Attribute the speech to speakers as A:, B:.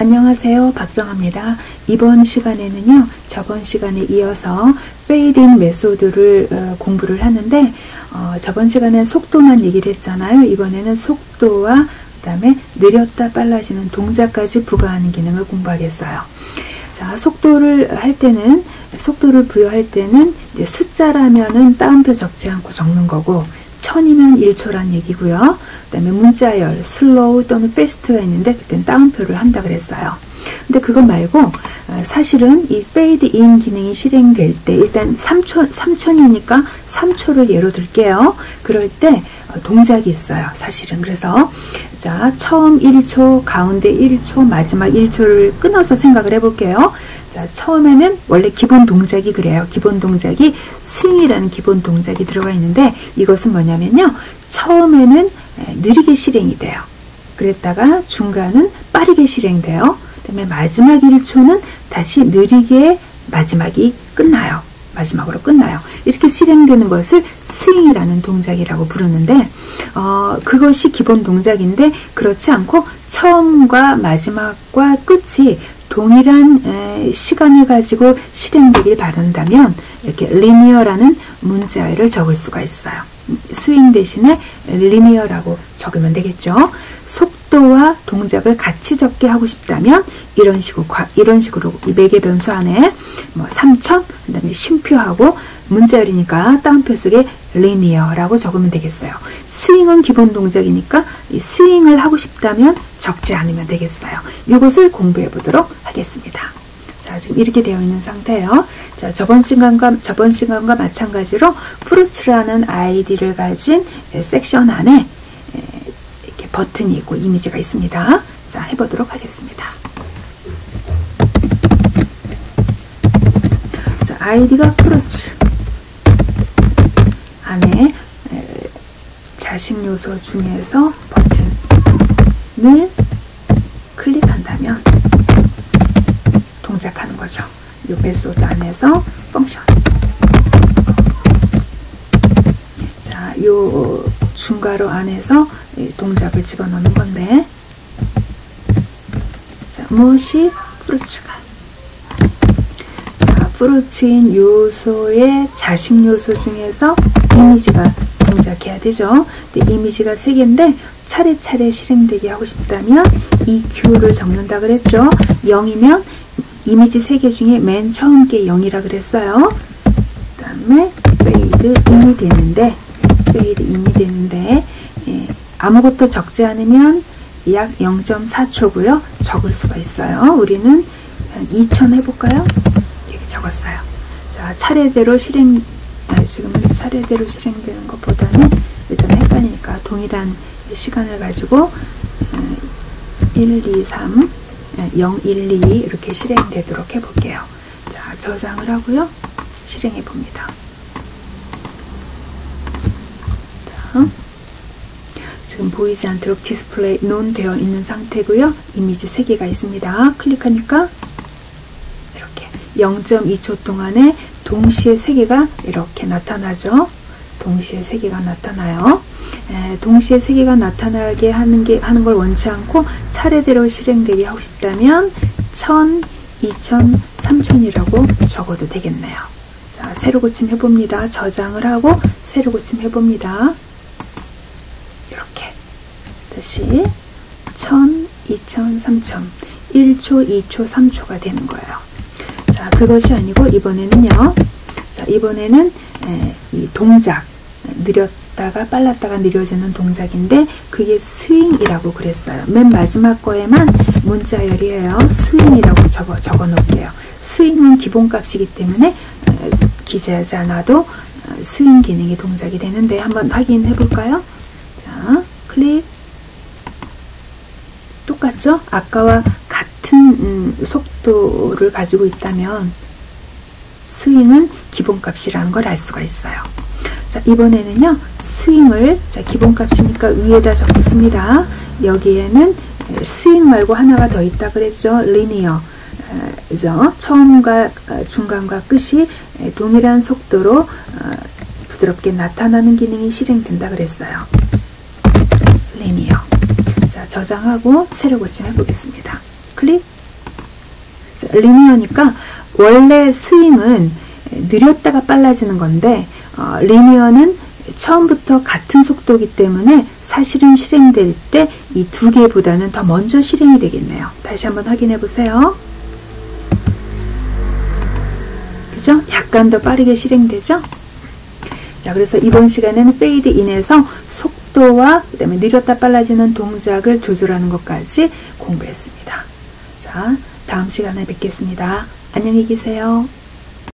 A: 안녕하세요. 박정아입니다. 이번 시간에는요, 저번 시간에 이어서 fading method를 어, 공부를 하는데, 어, 저번 시간엔 속도만 얘기를 했잖아요. 이번에는 속도와 그 다음에 느렸다 빨라지는 동작까지 부과하는 기능을 공부하겠어요. 자, 속도를 할 때는, 속도를 부여할 때는 이제 숫자라면은 따옴표 적지 않고 적는 거고, 천이면 1초란 얘기고요. 그 다음에 문자열, slow 또는 fast가 있는데 그땐 따옴표를 한다 그랬어요. 근데 그것 말고 어, 사실은 이 fade in 기능이 실행될 때 일단 3초, 3천이니까 3초를 예로 들게요. 그럴 때 어, 동작이 있어요. 사실은. 그래서 자 처음 1초, 가운데 1초, 마지막 1초를 끊어서 생각을 해볼게요. 자, 처음에는 원래 기본 동작이 그래요. 기본 동작이 swing이라는 기본 동작이 들어가 있는데 이것은 뭐냐면요. 처음에는 느리게 실행이 돼요. 그랬다가 중간은 빠르게 실행돼요. 그다음에 마지막 1초는 다시 느리게 마지막이 끝나요. 마지막으로 끝나요. 이렇게 실행되는 것을 스윙이라는 동작이라고 부르는데 어, 그것이 기본 동작인데 그렇지 않고 처음과 마지막과 끝이 동일한 시간을 가지고 실행되길 바란다면 이렇게 linear라는 문자를 적을 수가 있어요. 스윙 대신에 linear라고 적으면 되겠죠. 속도와 동작을 같이 적게 하고 싶다면 이런 식으로 이런 식으로 매개 변수 안에 뭐 3천 그다음에 쉼표하고 문자열이니까 따옴표 속에 linear라고 적으면 되겠어요. swing은 기본 동작이니까 swing을 하고 싶다면 적지 않으면 되겠어요. 이것을 공부해 보도록 하겠습니다. 자, 지금 이렇게 되어 있는 상태예요. 자, 저번 시간과 저번 시간과 마찬가지로 fruits라는 아이디를 가진 섹션 안에 이렇게 버튼이 있고 이미지가 있습니다. 자, 해보도록 하겠습니다. 자, 아이디가 fruits 자식 요소 중에서 버튼을 클릭한다면 동작하는 거죠. 이 method 안에서 function. 자, 요 중괄호 안에서 동작을 집어넣는 건데, 자, 무엇이 fruits가? 자, fruits인 요소의 자식 요소 중에서 이미지가 동작해야 되죠. 이미지가 세 개인데 차례차례 실행되게 하고 싶다면 eq를 적는다 그랬죠. 0이면 이미지 세개 중에 맨 처음 게 0이라 그랬어요. 그 다음에 fade in이 되는데 fade in이 되는데 예, 아무것도 적지 않으면 약 0.4초고요. 적을 수가 있어요. 우리는 2000 해볼까요? 여기 적었어요. 자 차례대로 실행 아, 지금은 차례대로 실행되는 것보다는 일단 헷갈리니까 동일한 시간을 가지고 1, 2, 3, 0, 1, 2 이렇게 실행되도록 해볼게요. 자, 저장을 하고요. 실행해 봅니다. 자, 지금 보이지 않도록 display none 되어 있는 상태고요. 이미지 3개가 있습니다. 클릭하니까 0.2초 동안에 동시에 3개가 이렇게 나타나죠. 동시에 3개가 나타나요. 에, 동시에 3개가 나타나게 하는 게 하는 걸 원치 않고 차례대로 실행되게 하고 싶다면 1000, 2000, 3000이라고 적어도 되겠네요. 자, 새로 고침 해봅니다. 저장을 하고 새로 고침 해봅니다. 이렇게 다시 1000, 2000, 3000 1초, 2초, 3초가 되는 거예요. 자, 그것이 아니고 이번에는요. 자, 이번에는 에, 이 동작 느렸다가 빨랐다가 느려지는 동작인데 그게 스윙이라고 그랬어요. 맨 마지막 거에만 문자열이에요. 스윙이라고 적어, 적어 놓을게요. 스윙은 기본값이기 때문에 에, 기재하지 않아도 스윙 기능이 동작이 되는데 한번 확인해 볼까요? 자, 클릭 똑같죠? 아까와 같은 음, 속도를 가지고 있다면 스윙은 기본값이라는 걸 알 수가 있어요. 자, 이번에는요, 스윙을, 자, 기본값이니까 위에다 적겠습니다. 여기에는 스윙 말고 하나가 더 있다 그랬죠? 리니어. 그죠? 처음과 중간과 끝이 동일한 속도로 부드럽게 나타나는 기능이 실행된다 그랬어요. 리니어. 자, 저장하고 새로 고침해 보겠습니다. 클릭. 자, 리니어니까 원래 스윙은 느렸다가 빨라지는 건데 어, 리니어는 처음부터 같은 속도이기 때문에 사실은 실행될 때 이 두 개보다는 더 먼저 실행이 되겠네요. 다시 한번 확인해 보세요. 그죠? 약간 더 빠르게 실행되죠? 자, 그래서 이번 시간에는 fade in에서 속도와 그다음에 느렸다 빨라지는 동작을 조절하는 것까지 공부했습니다. 자, 다음 시간에 뵙겠습니다. 안녕히 계세요.